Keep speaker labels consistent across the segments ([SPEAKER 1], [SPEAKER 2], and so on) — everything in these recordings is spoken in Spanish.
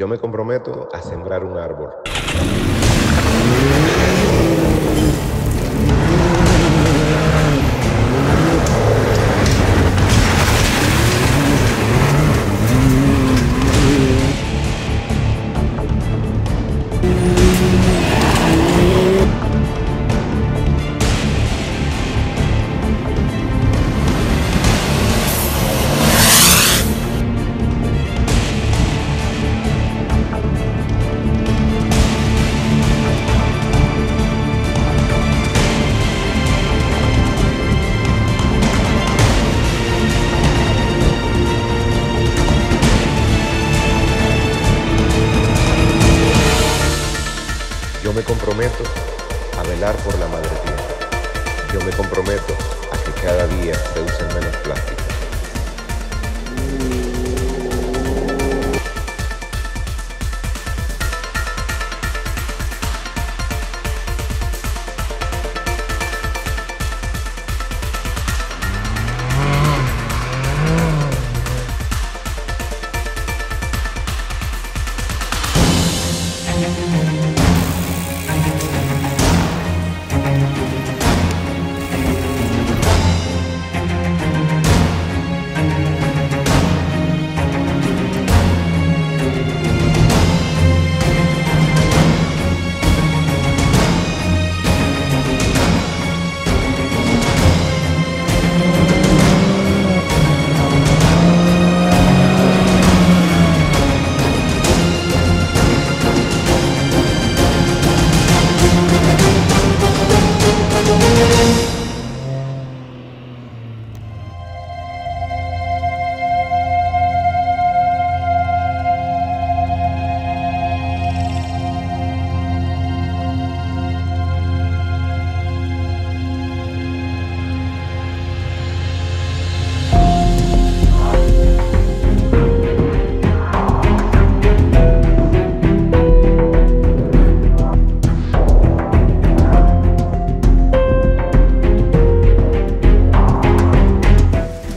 [SPEAKER 1] Yo me comprometo a sembrar un árbol. Me comprometo a velar por la madre tierra. Yo me comprometo a que cada día se usen menos plásticos.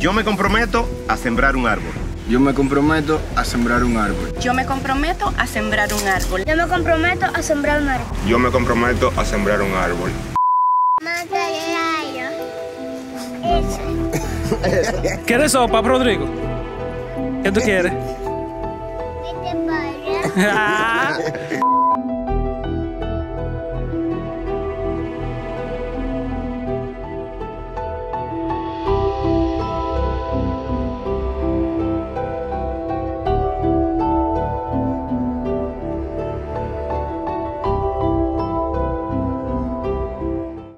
[SPEAKER 1] Yo me comprometo a sembrar un árbol.
[SPEAKER 2] Yo me comprometo a sembrar un árbol.
[SPEAKER 3] Yo me comprometo a sembrar un árbol.
[SPEAKER 4] Yo me comprometo a sembrar un árbol.
[SPEAKER 5] Yo me comprometo a sembrar un árbol.
[SPEAKER 6] ¿Quieres sopa, Rodrigo? ¿Qué tú quieres?